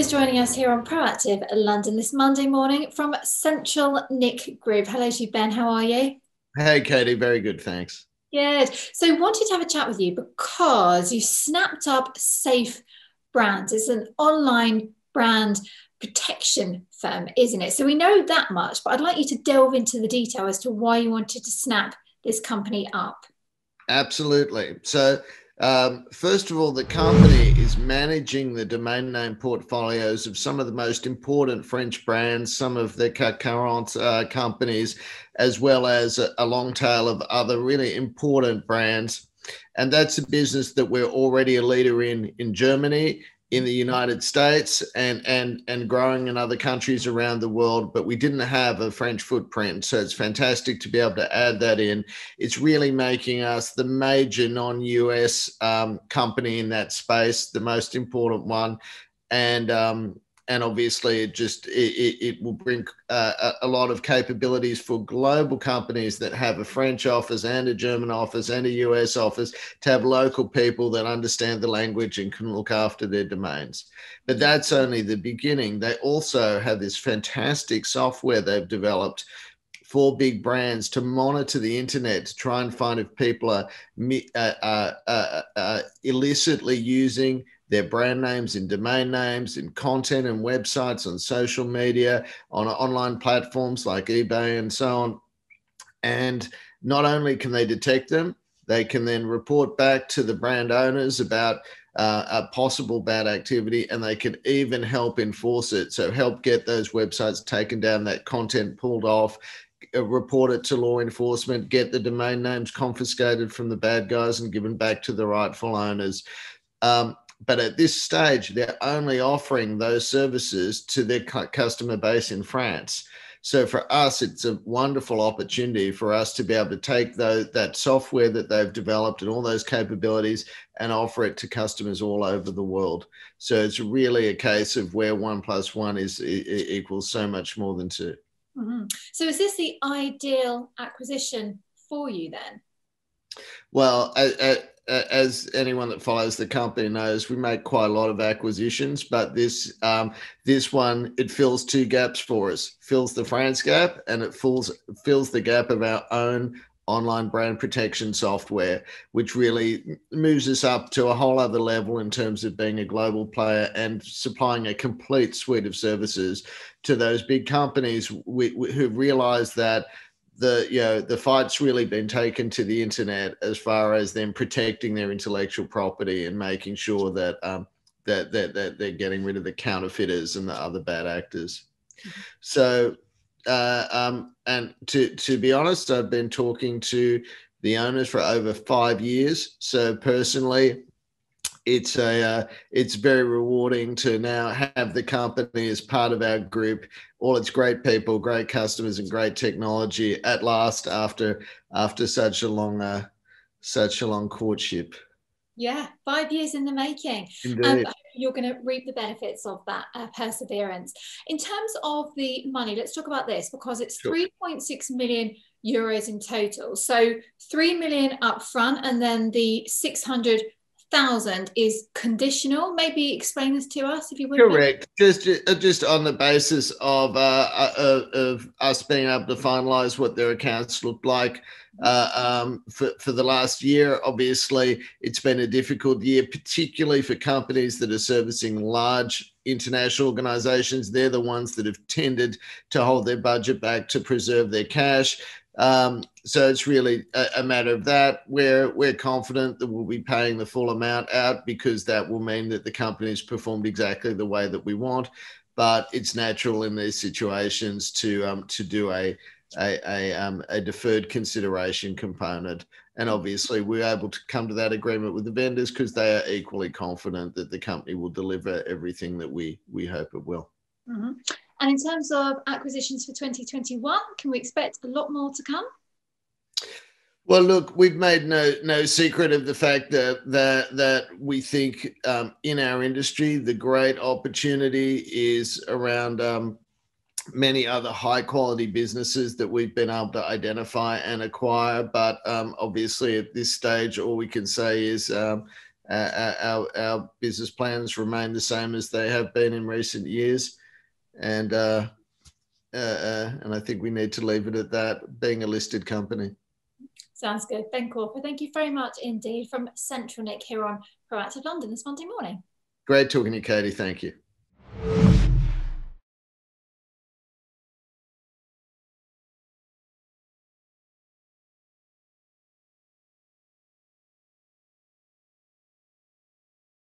is joining us here on Proactive London this Monday morning from CentralNic Group. Hello to you, Ben. How are you? Hey, Katie. Very good. Thanks. Good. So, wanted to have a chat with you because you snapped up Safe Brands. It's an online brand protection firm, isn't it? So, we know that much, but I'd like you to delve into the detail as to why you wanted to snap this company up. Absolutely. So, um, first of all, the company is managing the domain name portfolios of some of the most important French brands, some of the current uh, companies, as well as a, a long tail of other really important brands. And that's a business that we're already a leader in in Germany in the United States and and and growing in other countries around the world, but we didn't have a French footprint. So it's fantastic to be able to add that in. It's really making us the major non-US um, company in that space, the most important one, and um, and obviously it just it, it will bring uh, a lot of capabilities for global companies that have a french office and a german office and a us office to have local people that understand the language and can look after their domains. But that's only the beginning. They also have this fantastic software they've developed for big brands to monitor the internet to try and find if people are uh, uh, uh, uh illicitly using their brand names in domain names, in content and websites, on social media, on online platforms like eBay and so on. And not only can they detect them, they can then report back to the brand owners about uh, a possible bad activity and they can even help enforce it. So, help get those websites taken down, that content pulled off, uh, report it to law enforcement, get the domain names confiscated from the bad guys and given back to the rightful owners. Um, but at this stage, they're only offering those services to their customer base in France. So for us, it's a wonderful opportunity for us to be able to take that software that they've developed and all those capabilities and offer it to customers all over the world. So it's really a case of where one plus one is equals so much more than 2 mm-hmm. So is this the ideal acquisition for you then? Well, as anyone that follows the company knows, we make quite a lot of acquisitions, but this um, this one it fills two gaps for us. Fills the France gap, and it fills fills the gap of our own online brand protection software, which really moves us up to a whole other level in terms of being a global player and supplying a complete suite of services to those big companies who realize that the you know the fight's really been taken to the internet as far as them protecting their intellectual property and making sure that um, that, that that they're getting rid of the counterfeiters and the other bad actors. Mm-hmm. So, uh, um, and to to be honest, I've been talking to the owners for over five years. So personally, it's a uh, it's very rewarding to now have the company as part of our group all its great people great customers and great technology at last after after such a long uh, such a long courtship yeah five years in the making Indeed. Um, you're going to reap the benefits of that uh, perseverance in terms of the money let's talk about this because it's sure. 3.6 million euros in total so 3 million up front and then the 600 thousand is conditional. Maybe explain this to us if you would. Correct. Just uh, just on the basis of uh, uh, of us being able to finalise what their accounts look like. Uh, um, for, for the last year, obviously, it's been a difficult year, particularly for companies that are servicing large international organizations. They're the ones that have tended to hold their budget back to preserve their cash. Um, so it's really a, a, matter of that. We're we're confident that we'll be paying the full amount out because that will mean that the company has performed exactly the way that we want. But it's natural in these situations to um, to do a a, a, um, a deferred consideration component. And obviously, we're able to come to that agreement with the vendors because they are equally confident that the company will deliver everything that we we hope it will. Mm-hmm. And in terms of acquisitions for 2021, can we expect a lot more to come? Well, look, we've made no no secret of the fact that that that we think um, in our industry the great opportunity is around um, many other high quality businesses that we've been able to identify and acquire. But um, obviously, at this stage, all we can say is um, our, our business plans remain the same as they have been in recent years. And, uh, uh, uh and I think we need to leave it at that, being a listed company. Sounds good. Corper, thank you very much indeed from CentralNic here on Proactive London this Monday morning. Great talking to you, Katie. Thank you.